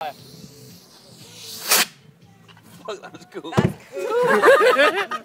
Fuck, that was cool. That's cool.